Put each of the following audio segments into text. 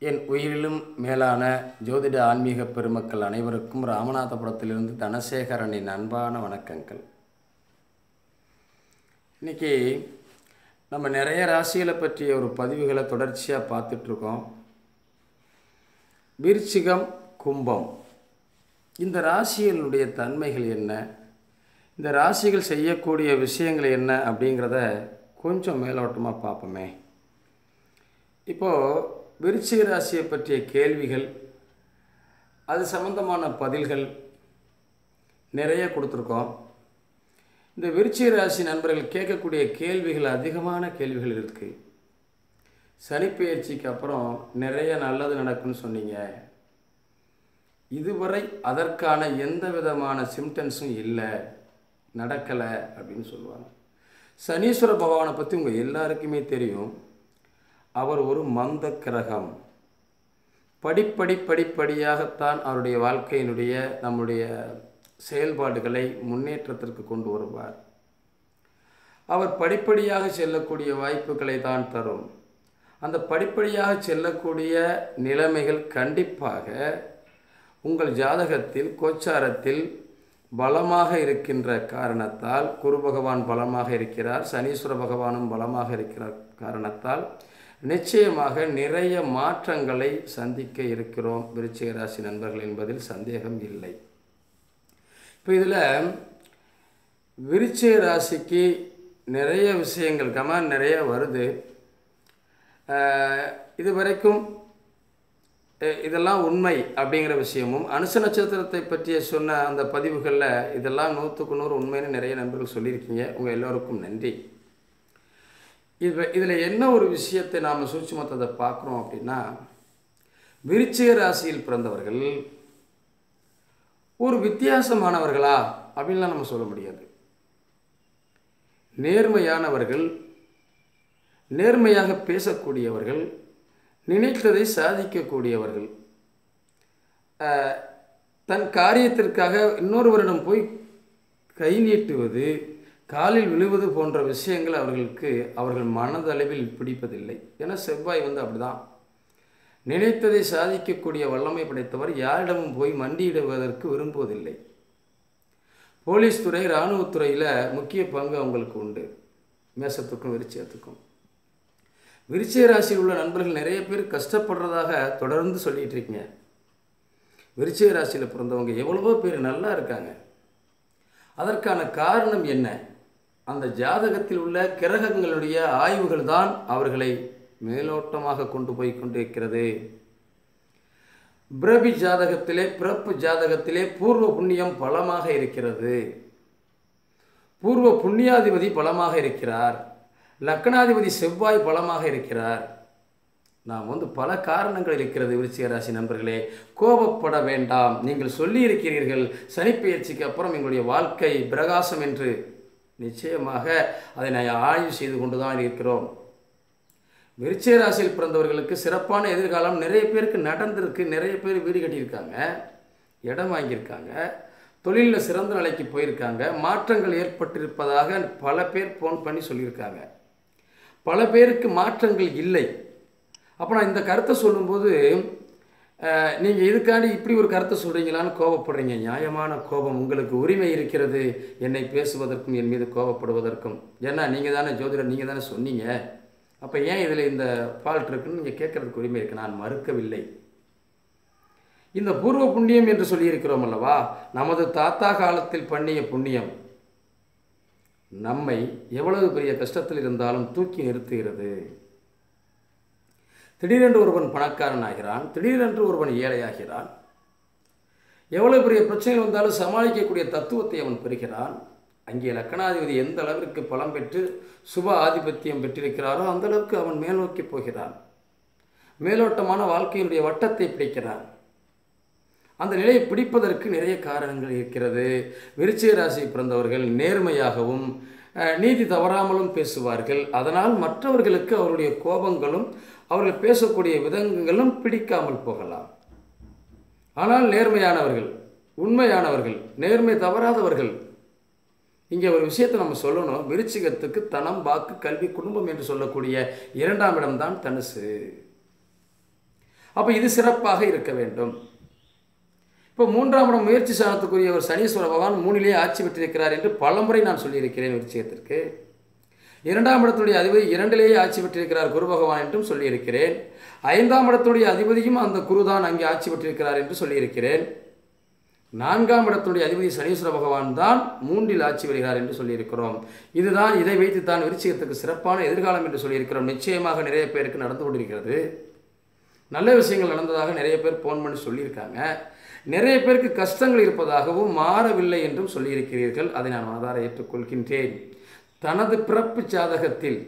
என் உயிரிலும் மேலான ஜோதிட ஆன்மீக பெருமக்கள் அனைவருக்கும் ராமநாதபுரத்திலிருந்து தனசேகரனின் அன்பான வணக்கங்கள். இன்னைக்கு நம்ம நிறைய ராசிகளை பற்றிய ஒரு பதிவுகளை தொடர்ச்சியாக பார்த்துட்ருக்கோம். விருச்சிகம் கும்பம். இந்த ராசிகளுடைய தன்மைகள் என்ன? இந்த ராசிகள் செய்யக்கூடிய விஷயங்கள் என்ன அப்படிங்கிறத கொஞ்சம் மேலோட்டமாக பார்ப்போமே. இப்போது விருச்சிக ராசியை பற்றிய கேள்விகள் அது சம்பந்தமான பதில்கள் நிறைய கொடுத்துருக்கோம். இந்த விருச்சிக ராசி நண்பர்கள் கேட்கக்கூடிய கேள்விகள் அதிகமான கேள்விகள் இருக்குது சனிப்பெயர்ச்சிக்கு அப்புறம் நிறைய நல்லது நடக்குன்னு சொன்னீங்க. இதுவரை அதற்கான எந்த விதமான சிம்டன்ஸும் இல்லை நடக்கலை அப்படின்னு சொல்லுவாங்க. சனீஸ்வர பகவானை பற்றி உங்கள் எல்லாருக்குமே தெரியும். அவர் ஒரு மந்த கிரகம். படிப்படி படிப்படியாகத்தான் அவருடைய வாழ்க்கையினுடைய நம்முடைய செயல்பாடுகளை முன்னேற்றத்திற்கு கொண்டு வருவார். அவர் படிப்படியாக செல்லக்கூடிய வாய்ப்புகளை தான் தரும். அந்த படிப்படியாக செல்லக்கூடிய நிலைமைகள் கண்டிப்பாக உங்கள் ஜாதகத்தில் கோச்சாரத்தில் பலமாக இருக்கின்ற காரணத்தால் குரு பகவான் பலமாக இருக்கிறார் சனீஸ்வர பகவானும் பலமாக இருக்கிற காரணத்தால் நிச்சயமாக நிறைய மாற்றங்களை சந்திக்க இருக்கிறோம். விருச்சிக ராசி நண்பர்கள் என்பதில் சந்தேகம் இல்லை. இப்போ இதில் விருச்சிக ராசிக்கு நிறைய விஷயங்கள் கமான் நிறைய வருது. இது வரைக்கும் இதெல்லாம் உண்மை அப்படிங்கிற விஷயமும் அனுச நட்சத்திரத்தை பற்றிய சொன்ன அந்த பதிவுகளில் இதெல்லாம் நூற்றுக்கு நூறு உண்மைன்னு நிறைய நண்பர்கள் சொல்லியிருக்கீங்க. உங்கள் எல்லோருக்கும் நன்றி. இது இதில் என்ன ஒரு விஷயத்தை நாம் சூட்சுமத்தை பார்க்குறோம் அப்படின்னா விருச்சிக ராசியில் பிறந்தவர்கள் ஒரு வித்தியாசமானவர்களா அப்படின்லாம் நம்ம சொல்ல முடியாது. நேர்மையானவர்கள் நேர்மையாக பேசக்கூடியவர்கள் நினைத்ததை சாதிக்கக்கூடியவர்கள். தன் காரியத்திற்காக இன்னொருவரிடம் போய் கை நீட்டுவது காலில் விழுவது போன்ற விஷயங்கள் அவர்களுக்கு அவர்கள் மனதளவில் பிடிப்பதில்லை. ஏன்னா செவ்வாய் வந்து அப்படிதான். நினைத்ததை சாதிக்கக்கூடிய வல்லமை படைத்தவர் யாரிடமும் போய் மண்டியிடுவதற்கு விரும்புவதில்லை. போலீஸ் துறை இராணுவத்துறையில் முக்கிய பங்கு அவங்களுக்கு உண்டு. மேசத்துக்கும் விருச்சியத்துக்கும் விருச்சிக ராசியில் உள்ள நண்பர்கள் நிறைய பேர் கஷ்டப்படுறதாக தொடர்ந்து சொல்லிகிட்டு இருக்கீங்க. விருச்சிக ராசியில் பிறந்தவங்க எவ்வளவோ பேர் நல்லா இருக்காங்க. அதற்கான காரணம் என்ன? அந்த ஜாதகத்தில் உள்ள கிரகங்களுடைய ஆய்வுகள் தான் அவர்களை மேலோட்டமாக கொண்டு போய் கொண்டிருக்கிறது. பிரபி ஜாதகத்திலே பிறப்பு ஜாதகத்திலே பூர்வ புண்ணியம் பலமாக இருக்கிறது. பூர்வ புண்ணியாதிபதி பலமாக இருக்கிறார். லக்னாதிபதி செவ்வாய் பலமாக இருக்கிறார். நாம் வந்து பல காரணங்கள் இருக்கிறது விருச்சிக ராசி நண்பர்களே. கோபப்பட வேண்டாம். நீங்கள் சொல்லி இருக்கிறீர்கள் சனிப்பெயர்ச்சிக்கு அப்புறம் எங்களுடைய வாழ்க்கை பிரகாசம் என்று நிச்சயமாக அதை நான் ஆய்வு செய்து கொண்டு தான் இருக்கிறோம். விருச்சிக ராசியில் பிறந்தவர்களுக்கு சிறப்பான எதிர்காலம் நிறைய பேருக்கு நடந்திருக்கு. நிறைய பேர் வீடு கட்டியிருக்காங்க இடம் வாங்கியிருக்காங்க தொழிலில் சிறந்த நிலைக்கு போயிருக்காங்க. மாற்றங்கள் ஏற்பட்டிருப்பதாக பல பேர் ஃபோன் பண்ணி சொல்லியிருக்காங்க. பல பேருக்கு மாற்றங்கள் இல்லை. அப்போ நான் இந்த கருத்தை சொல்லும்போது நீங்கள் இதுக்காண்டி இப்படி ஒரு கருத்தை சொல்கிறீங்களான்னு கோபப்படுறீங்க. நியாயமான கோபம் உங்களுக்கு உரிமை இருக்கிறது. என்னை பேசுவதற்கும் என் மீது கோபப்படுவதற்கும். ஏன்னா நீங்கள் தானே ஜோதிடர் நீங்கள் தானே சொன்னீங்க. அப்போ ஏன் இதில் இந்த ஃபால்ட் இருக்குன்னு நீங்கள் கேட்குறதுக்கு உரிமை இருக்குது நான் மறுக்கவில்லை. இந்த பூர்வ புண்ணியம் என்று சொல்லியிருக்கிறோம் அல்லவா? நமது தாத்தா காலத்தில் பண்ணிய புண்ணியம் நம்மை எவ்வளவு பெரிய கஷ்டத்தில் இருந்தாலும் தூக்கி நிறுத்துகிறது. திடீரென்று ஒருவன் பணக்காரன் ஆகிறான் திடீரென்று ஒருவன் ஏழையாகிறான். எவ்வளவு பெரிய பிரச்சனை வந்தாலும் சமாளிக்கக்கூடிய தத்துவத்தை அவன் பெறுகிறான். அங்கே லக்கணாதிபதி எந்த அளவிற்கு பலம் பெற்று சுப ஆதிபத்தியம் பெற்றிருக்கிறாரோ அந்த அளவுக்கு அவன் மேல் நோக்கி போகிறான். மேலோட்டமான வாழ்க்கையினுடைய வட்டத்தை பிடிக்கிறான். அந்த நிலையை பிடிப்பதற்கு நிறைய காரணங்கள் இருக்கிறது. விருச்சிக ராசி பிறந்தவர்கள் நேர்மையாகவும் நீதி தவறாமலும் பேசுவார்கள். அதனால் மற்றவர்களுக்கு அவருடைய கோபங்களும் அவர்கள் பேசக்கூடிய விதங்களும் பிடிக்காமல் போகலாம். ஆனால் நேர்மையானவர்கள் உண்மையானவர்கள் நேர்மை தவறாதவர்கள் இங்கே ஒரு விஷயத்தை நம்ம சொல்லணும். விருச்சிகத்துக்கு தனம் வாக்கு கல்வி குடும்பம் என்று சொல்லக்கூடிய இரண்டாம் இடம்தான் தனுசு. அப்போ இது சிறப்பாக இருக்க வேண்டும். இப்போ மூன்றாம் இடம் முயற்சி சாணத்துக்குரியவர் சனீஸ்வர பகவான் மூணிலே ஆட்சி பெற்றிருக்கிறார் என்று பலமுறை நான் சொல்லியிருக்கிறேன் விருச்சிகத்திற்கு. இரண்டாம் இடத்துடைய அதிபதி இரண்டிலேயே ஆட்சி பெற்றிருக்கிறார் குரு பகவான் என்றும் சொல்லியிருக்கிறேன். ஐந்தாம் இடத்துடைய அதிபதியும் அந்த குருதான் அங்கே ஆட்சி பெற்றிருக்கிறார் என்று சொல்லியிருக்கிறேன். நான்காம் இடத்துடைய அதிபதி சனீஸ்வர பகவான் தான் மூன்றில் ஆட்சி வருகிறார் என்று சொல்லியிருக்கிறோம். இதுதான் இதை வைத்து தான் விருச்சிகத்துக்கு சிறப்பான எதிர்காலம் என்று சொல்லியிருக்கிறோம். நிச்சயமாக நிறைய பேருக்கு நடந்து கொண்டிருக்கிறது. நல்ல விஷயங்கள் நடந்ததாக நிறைய பேர் ஃபோன் பண்ணி சொல்லியிருக்காங்க. நிறைய பேருக்கு கஷ்டங்கள் இருப்பதாகவும் மாறவில்லை என்றும் சொல்லியிருக்கிறீர்கள். அதை நான் மனதார ஏற்றுக்கொள்கின்றேன். தனது பிறப்பு ஜாதகத்தில்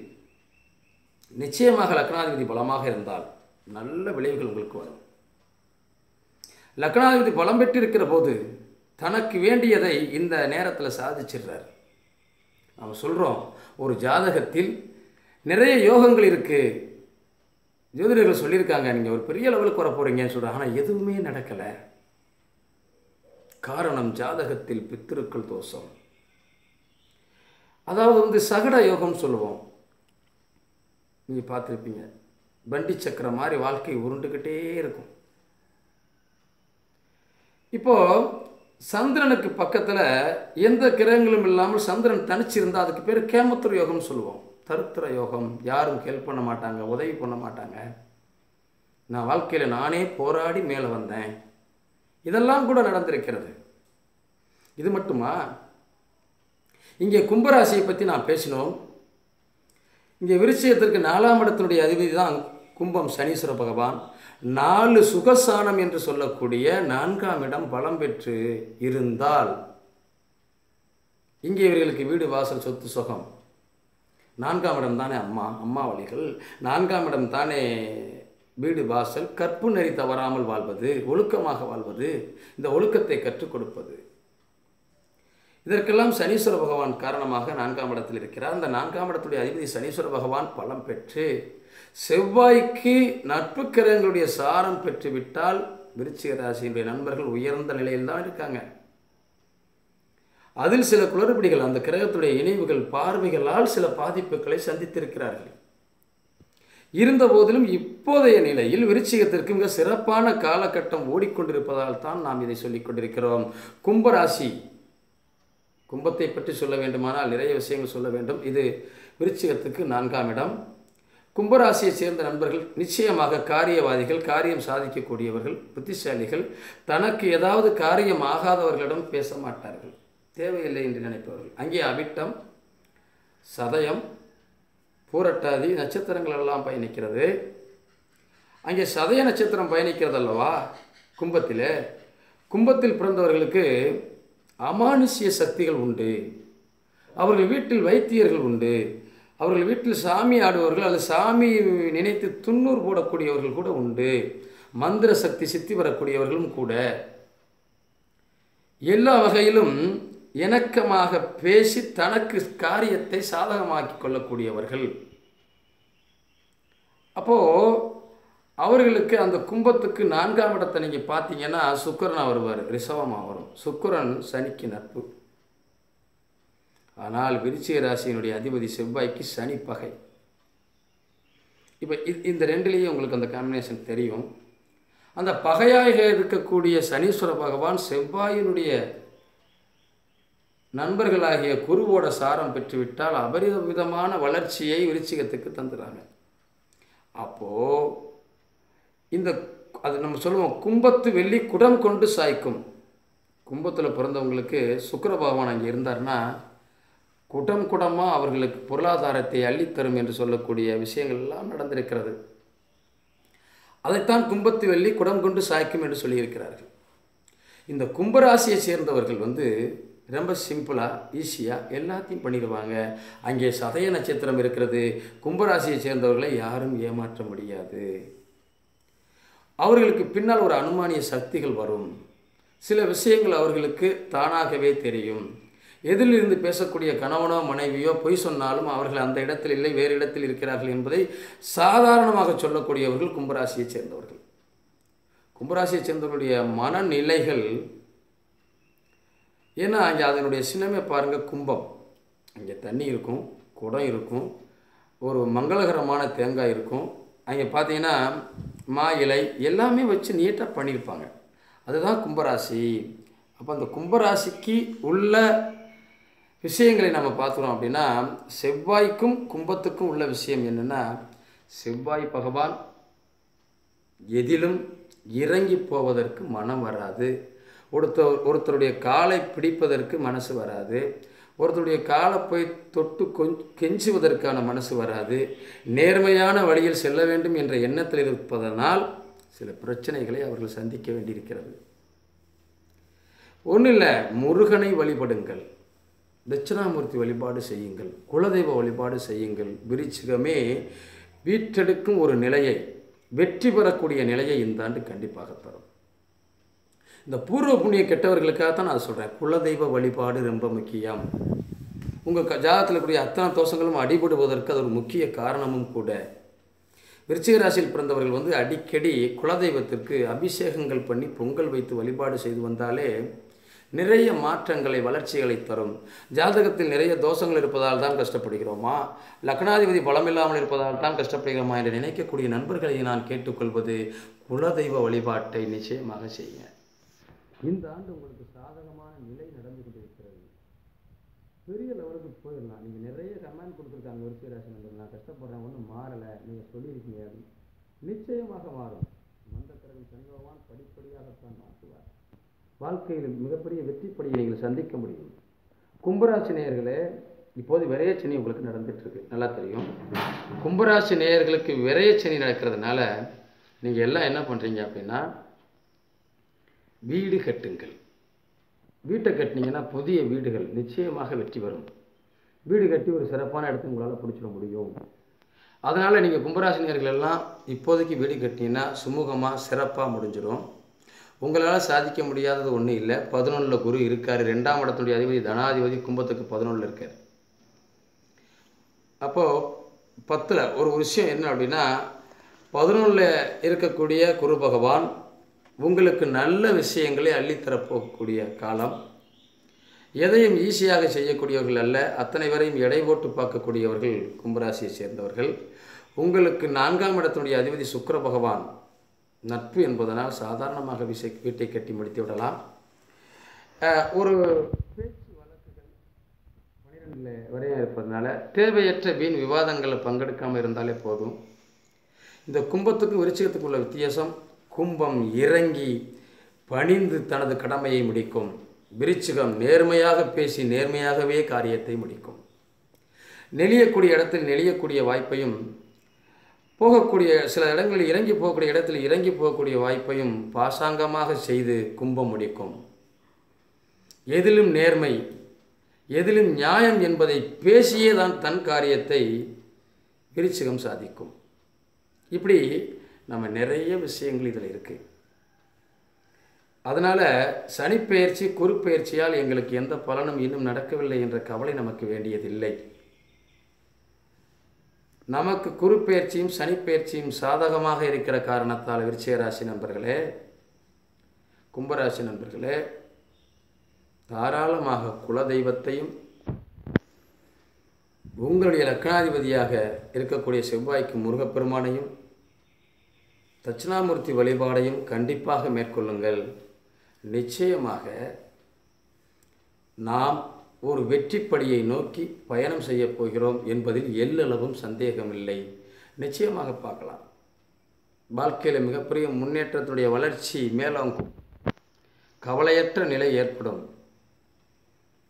நிச்சயமாக லக்னாதிபதி பலமாக இருந்தால் நல்ல விளைவுகள் உங்களுக்கு வரும். லக்னாதிபதி பலம் பெற்றிருக்கிற போது தனக்கு வேண்டியதை இந்த நேரத்தில் சாதிச்சிடுறார். நம்ம சொல்கிறோம் ஒரு ஜாதகத்தில் நிறைய யோகங்கள் இருக்குது ஜோதிடர்கள் சொல்லியிருக்காங்க நீங்கள் ஒரு பெரிய லெவலுக்கு வர போகிறீங்கன்னு சொல்கிறாங்க ஆனால் எதுவுமே நடக்கலை. காரணம் ஜாதகத்தில் பித்திருக்கள் தோஷம். அதாவது வந்து சகட யோகம் சொல்லுவோம். நீங்கள் பார்த்துருப்பீங்க. வண்டி சக்கரம் மாதிரி வாழ்க்கை உருண்டுக்கிட்டே இருக்கும். இப்போ சந்திரனுக்கு பக்கத்தில் எந்த கிரகங்களும் இல்லாமல் சந்திரன் தனிச்சிருந்தால் அதுக்கு பேர் கேமத்துர யோகம்னு சொல்லுவோம். தருத்திர யோகம் யாரும் ஹெல்ப் பண்ண மாட்டாங்க உதவி பண்ண மாட்டாங்க. நான் வாழ்க்கையில் நானே போராடி மேலே வந்தேன். இதெல்லாம் கூட நடந்திருக்கிறது. இது மட்டுமா? இங்கே கும்பராசியை பற்றி நான் பேசினோம். இங்கே விருச்சியத்திற்கு நாலாம் இடத்தினுடைய அதிபதி தான் கும்பம் சனீஸ்வர பகவான். நாலு சுகசானம் என்று சொல்லக்கூடிய நான்காம் இடம் பலம் பெற்று இருந்தால் இங்கே இவர்களுக்கு வீடு வாசல் சொத்து சுகம். நான்காம் இடம் தானே அம்மா அம்மா வழிகள் நான்காம் இடம் தானே வீடு வாசல் கற்பு நெறி தவறாமல் வாழ்வது ஒழுக்கமாக வாழ்வது இந்த ஒழுக்கத்தை கற்றுக் கொடுப்பது. இதற்கெல்லாம் சனீஸ்வர பகவான் காரணமாக நான்காம் இடத்தில் இருக்கிறார். அந்த நான்காம் இடத்துடைய அதிபதி சனீஸ்வர பகவான் பலம் பெற்று செவ்வாய்க்கு நட்பு கிரகங்களுடைய சாரம் பெற்று விட்டால் விருச்சிக ராசியினுடைய நண்பர்கள் உயர்ந்த நிலையில் தான் இருக்காங்க. அதில் சில குளறுபடிகள் அந்த கிரகத்துடைய இணைவுகள் பார்வைகளால் சில பாதிப்புகளை சந்தித்திருக்கிறார்கள். இருந்த போதிலும் இப்போதைய நிலையில் விருச்சிகத்திற்கு மிக சிறப்பான காலகட்டம் ஓடிக்கொண்டிருப்பதால் தான் நாம் இதை சொல்லிக் கொண்டிருக்கிறோம். கும்பராசி. கும்பத்தை பற்றி சொல்ல வேண்டுமானால் நிறைய விஷயங்கள் சொல்ல வேண்டும். இது விருச்சிகத்துக்கு நான்காம் இடம். கும்பராசியை சேர்ந்த நண்பர்கள் நிச்சயமாக காரியவாதிகள் காரியம் சாதிக்கக்கூடியவர்கள் புத்திசாலிகள் தனக்கு ஏதாவது காரியம் ஆகாதவர்களிடம் பேச மாட்டார்கள். தேவையில்லை என்று நினைப்பவர்கள். அங்கே அவிட்டம் சதயம் பூரட்டாதி நட்சத்திரங்கள் எல்லாம் பயணிக்கிறது. அங்கே சதய நட்சத்திரம் பயணிக்கிறது அல்லவா கும்பத்தில். கும்பத்தில் பிறந்தவர்களுக்கு அமானுஷ்ய சக்திகள் உண்டு. அவர்கள் வீட்டில் வைத்தியர்கள் உண்டு. அவர்கள் வீட்டில் சாமி ஆடுபவர்கள் அல்லது சாமி நினைத்து துண்ணூர் போடக்கூடியவர்கள் கூட உண்டு. மந்திர சக்தி சித்தி வரக்கூடியவர்களும் கூட. எல்லா வகையிலும் இணக்கமாக பேசி தனக்கு காரியத்தை சாதகமாக்கி கொள்ளக்கூடியவர்கள். அப்போது அவர்களுக்கு அந்த கும்பத்துக்கு நான்காம் இடத்தை நீங்கள் பார்த்தீங்கன்னா சுக்கரனாக வருவார் ரிஷவமாக வரும். சுக்கரன் சனிக்கு நட்பு. ஆனால் விருச்சிக ராசியினுடைய அதிபதி செவ்வாய்க்கு சனி பகை. இப்போ இந்த ரெண்டுலேயும் உங்களுக்கு அந்த காம்பினேஷன் தெரியும். அந்த பகையாக இருக்கக்கூடிய சனீஸ்வர பகவான் செவ்வாயினுடைய நண்பர்களாகிய குருவோட சாரம் பெற்றுவிட்டால் அபரிதவிதமான வளர்ச்சியை விருச்சிகத்துக்கு தந்துடுறாங்க. அப்போது இந்த அது நம்ம சொல்லுவோம் கும்பத்து வெள்ளி குடம் கொண்டு சாய்க்கும். கும்பத்தில் பிறந்தவங்களுக்கு சுக்கர பகவான் அங்கே இருந்தார்னா குடம் குடமாக அவர்களுக்கு பொருளாதாரத்தை அள்ளித்தரும் என்று சொல்லக்கூடிய விஷயங்கள் எல்லாம் நடந்திருக்கிறது. அதைத்தான் கும்பத்து வெள்ளி குடம் கொண்டு சாய்க்கும் என்று சொல்லியிருக்கிறார்கள். இந்த கும்பராசியை சேர்ந்தவர்கள் வந்து ரொம்ப சிம்பிளாக ஈஸியாக எல்லாத்தையும் பண்ணிடுவாங்க. அங்கே சதய நட்சத்திரம் இருக்கிறது. கும்பராசியை சேர்ந்தவர்களை யாரும் ஏமாற்ற முடியாது. அவர்களுக்கு பின்னால் ஒரு அனுமானிய சக்திகள் வரும். சில விஷயங்கள் அவர்களுக்கு தானாகவே தெரியும். எதிலிருந்து பேசக்கூடிய கணவனோ மனைவியோ பொய் சொன்னாலும் அவர்கள் அந்த இடத்தில் இல்லை வேறு இடத்தில் இருக்கிறார்கள் என்பதை சாதாரணமாக சொல்லக்கூடியவர்கள் கும்பராசியை சேர்ந்தவர்கள். கும்பராசியை சேர்ந்தவர்களுடைய மனநிலைகள் ஏன்னா அங்கே அதனுடைய சின்னமே பாருங்கள் கும்பம். அங்கே தண்ணி இருக்கும் குடம் இருக்கும் ஒரு மங்களகரமான தேங்காய் இருக்கும். அங்கே பார்த்தீங்கன்னா மா இலை எல்லாமே வச்சு நீட்டாக பண்ணியிருப்பாங்க. அதுதான் கும்பராசி. அப்போ அந்த கும்பராசிக்கு உள்ள விஷயங்களை நம்ம பார்த்துறோம் அப்படின்னா செவ்வாய்க்கும் கும்பத்துக்கும் உள்ள விஷயம் என்னென்னா செவ்வாய் பகவான் எதிலும் இறங்கி போவதற்கு மனம் வராது. ஒருத்தர் ஒருத்தருடைய காலை பிடிப்பதற்கு மனசு வராது. ஒருத்தருடைய காலை போய் தொட்டு கொஞ் கெஞ்சுவதற்கான மனசு வராது. நேர்மையான வழியில் செல்ல வேண்டும் என்ற எண்ணத்தில் இருப்பதனால் சில பிரச்சனைகளை அவர்கள் சந்திக்க வேண்டியிருக்கிறது. ஒன்றும் இல்லை முருகனை வழிபடுங்கள். தட்சிணாமூர்த்தி வழிபாடு செய்யுங்கள். குலதெய்வ வழிபாடு செய்யுங்கள். விருச்சிகமே வீற்றெடுக்கும் ஒரு நிலையை வெற்றி பெறக்கூடிய நிலையை இந்த ஆண்டு கண்டிப்பாக தரும். இந்த பூர்வ புண்ணிய கெட்டவர்களுக்காக தான் நான் சொல்கிறேன் குலதெய்வ வழிபாடு ரொம்ப முக்கியம். உங்கள் க ஜாதகத்தில் கூடிய அத்தனை தோஷங்களும் அடிபடுவதற்கு அது ஒரு முக்கிய காரணமும் கூட. விருச்சிக ராசியில் பிறந்தவர்கள் வந்து அடிக்கடி குலதெய்வத்திற்கு அபிஷேகங்கள் பண்ணி பொங்கல் வைத்து வழிபாடு செய்து வந்தாலே நிறைய மாற்றங்களை வளர்ச்சிகளை தரும். ஜாதகத்தில் நிறைய தோஷங்கள் இருப்பதால் தான் கஷ்டப்படுகிறோமா? லக்னாதிபதி பலமில்லாமல் இருப்பதால் தான் கஷ்டப்படுகிறோமா? என்று நினைக்கக்கூடிய நண்பர்களை நான் கேட்டுக்கொள்வது குலதெய்வ வழிபாட்டை நிச்சயமாக செய்யுங்க இந்த ஆண்டு உங்களுக்கு சாதகமான நிலை நடந்து கொண்டிருக்கிறது. பெரிய லெவலுக்கு போயிடலாம். நீங்கள் நிறைய கமெண்ட் கொடுத்துருக்காங்க. விருச்சிக ராசி நான் கஷ்டப்படுறேன் ஒன்றும் மாறலை. நீங்கள் சொல்லியிருக்கீங்க. நிச்சயமாக மாறும். மந்தக்கரன் சனி பகவான் படிப்படியாகத்தான் மாற்றுவார். வாழ்க்கையில் மிகப்பெரிய வெற்றிப்படியை நீங்கள் சந்திக்க முடியும். கும்பராசி நேயர்களே இப்போது விரையச்சனி உங்களுக்கு நடந்துட்டுருக்கு. நல்லா தெரியும். கும்பராசி நேயர்களுக்கு விரையச்சனி நடக்கிறதுனால நீங்கள் எல்லாம் என்ன பண்ணுறீங்க அப்படின்னா வீடு கட்டுங்கள். வீட்டை கட்டினீங்கன்னா புதிய வீடுகள் நிச்சயமாக வெற்றி வரும் வீடு கட்டி ஒரு சிறப்பான இடத்த உங்களால் பிடிச்சிட முடியும். அதனால் நீங்கள் கும்பராசினியர்கள் எல்லாம் இப்போதைக்கு வீடு கட்டினீங்கன்னா சுமூகமாக சிறப்பாக முடிஞ்சிடும். உங்களால் சாதிக்க முடியாதது ஒன்றும் இல்லை. பதினொன்றில் குரு இருக்கார். ரெண்டாம் இடத்துடைய அதிபதி தனாதிபதி கும்பத்துக்கு பதினொன்றில் இருக்கார். அப்போது பத்தில் ஒரு விஷயம் என்ன அப்படின்னா பதினொன்றில் இருக்கக்கூடிய குரு பகவான் உங்களுக்கு நல்ல விஷயங்களை அள்ளித்தரப்போகக்கூடிய காலம். எதையும் ஈஸியாக செய்யக்கூடியவர்கள் அல்ல அத்தனை வரையும் எடை போட்டு பார்க்கக்கூடியவர்கள் கும்பராசியை சேர்ந்தவர்கள். உங்களுக்கு நான்காம் இடத்தினுடைய அதிபதி சுக்கர பகவான் நட்பு என்பதனால் சாதாரணமாக விசை வீட்டை கட்டி முடித்து விடலாம். ஒரு பேச்சு வழக்குகள் பனிரெண்டில் வரையும் இருப்பதனால தேவையற்ற வீண் விவாதங்களில் பங்கெடுக்காமல் இருந்தாலே போதும். இந்த கும்பத்துக்கும் விருச்சிகத்துக்கும் உள்ள வித்தியாசம் கும்பம் இறங்கி பணிந்து தனது கடமையை முடிக்கும். விருச்சிகம் நேர்மையாக பேசி நேர்மையாகவே காரியத்தை முடிக்கும். நெளியக்கூடிய இடத்தில் நெளியக்கூடிய வாய்ப்பையும் போகக்கூடிய சில இடங்களில் இறங்கி போகக்கூடிய இடத்தில் இறங்கி போகக்கூடிய வாய்ப்பையும் பாசாங்கமாக செய்து கும்பம் முடிக்கும். எதிலும் நேர்மை எதிலும் நியாயம் என்பதை பேசியே தான் தன் காரியத்தை விருச்சிகம் சாதிக்கும். இப்படி நம்ம நிறைய விஷயங்கள் இதில் இருக்குது அதனால் சனிப்பெயர்ச்சி குறுப்பெயர்ச்சியால் எங்களுக்கு எந்த பலனும் இன்னும் நடக்கவில்லை என்ற கவலை நமக்கு வேண்டியதில்லை. நமக்கு குறுப்பெயர்ச்சியும் சனிப்பெயர்ச்சியும் சாதகமாக இருக்கிற காரணத்தால் விருச்சிக ராசி நண்பர்களே கும்பராசி நண்பர்களே தாராளமாக குலதெய்வத்தையும் உங்களுடைய லக்னாதிபதியாக இருக்கக்கூடிய செவ்வாய்க்கு முருகப்பெருமானையும் தட்சிணாமூர்த்தி வழிபாடையும் கண்டிப்பாக மேற்கொள்ளுங்கள். நிச்சயமாக நாம் ஒரு வெற்றிப்படியை நோக்கி பயணம் செய்யப் போகிறோம் என்பதில் எல்லளவும் சந்தேகமில்லை. நிச்சயமாக பார்க்கலாம். வாழ்க்கையில் மிகப்பெரிய முன்னேற்றத்துடைய வளர்ச்சி மேலோங்கும் கவலையற்ற நிலை ஏற்படும்.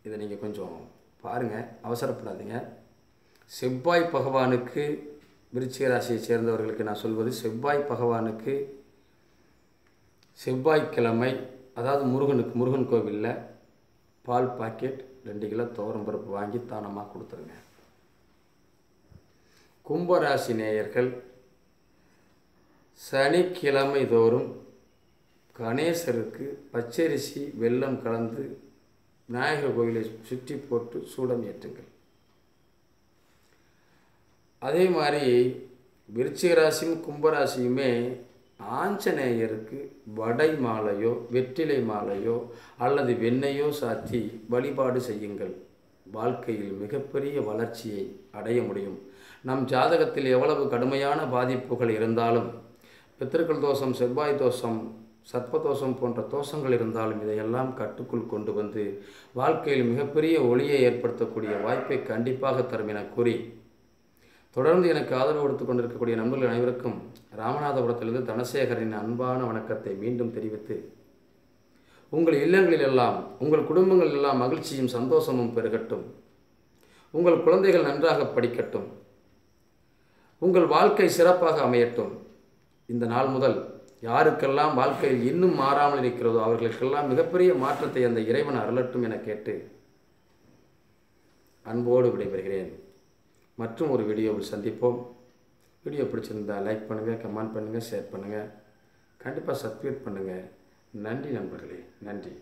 இதை நீங்கள் கொஞ்சம் பாருங்கள் அவசரப்படாதீங்க. செவ்வாய் பகவானுக்கு விருச்சிக ராசியை சேர்ந்தவர்களுக்கு நான் சொல்வது செவ்வாய் பகவானுக்கு செவ்வாய்க்கிழமை அதாவது முருகனுக்கு முருகன் கோவிலில் பால் பாக்கெட் ரெண்டு கிலோ துவரம்பருப்பு வாங்கி தானமாக கொடுத்துருங்க. கும்பராசி நேயர்கள் சனிக்கிழமை தோறும் கணேசருக்கு பச்சரிசி வெல்லம் கலந்து விநாயகர் கோவிலை சுற்றி போட்டு சூடம் ஏற்றுங்கள். அதே மாதிரி விருச்சிக ராசியும் கும்பராசியுமே ஆஞ்சநேயருக்கு வடை மாலையோ வெற்றிலை மாலையோ அல்லது வெண்ணையோ சாத்தி வழிபாடு செய்யுங்கள். வாழ்க்கையில் மிகப்பெரிய வளர்ச்சியை அடைய முடியும். நம் ஜாதகத்தில் எவ்வளவு கடுமையான பாதிப்புகள் இருந்தாலும் பித்திருக்கள் தோஷம் செவ்வாய் தோஷம் சர்ப்பதோஷம் போன்ற தோஷங்கள் இருந்தாலும் இதையெல்லாம் கட்டுக்குள் கொண்டு வந்து வாழ்க்கையில் மிகப்பெரிய ஒளியை ஏற்படுத்தக்கூடிய வாய்ப்பை கண்டிப்பாக தரும் என கூறி தொடர்ந்து எனக்கு ஆதரவு கொடுத்து கொண்டிருக்கக்கூடிய நண்பர்கள் அனைவருக்கும் ராமநாதபுரத்திலிருந்து தனசேகரின் அன்பான வணக்கத்தை மீண்டும் தெரிவித்து உங்கள் இல்லங்களில் எல்லாம் உங்கள் குடும்பங்கள் எல்லாம் மகிழ்ச்சியும் சந்தோஷமும் பெருகட்டும். உங்கள் குழந்தைகள் நன்றாக படிக்கட்டும். உங்கள் வாழ்க்கை சிறப்பாக அமையட்டும். இந்த நாள் முதல் யாருக்கெல்லாம் வாழ்க்கையில் இன்னும் மாறாமல் இருக்கிறதோ அவர்களுக்கெல்லாம் மிகப்பெரிய மாற்றத்தை அந்த இறைவன் அருளட்டும் என கேட்டு அன்போடு விடைபெறுகிறேன். மற்றும் ஒரு வீடியோவில் சந்திப்போம். வீடியோ பிடிச்சிருந்தா லைக் பண்ணுங்கள் கமெண்ட் பண்ணுங்கள் ஷேர் பண்ணுங்கள் கண்டிப்பாக சப்ஸ்கிரைப் பண்ணுங்கள் நன்றி நண்பர்களே நன்றி.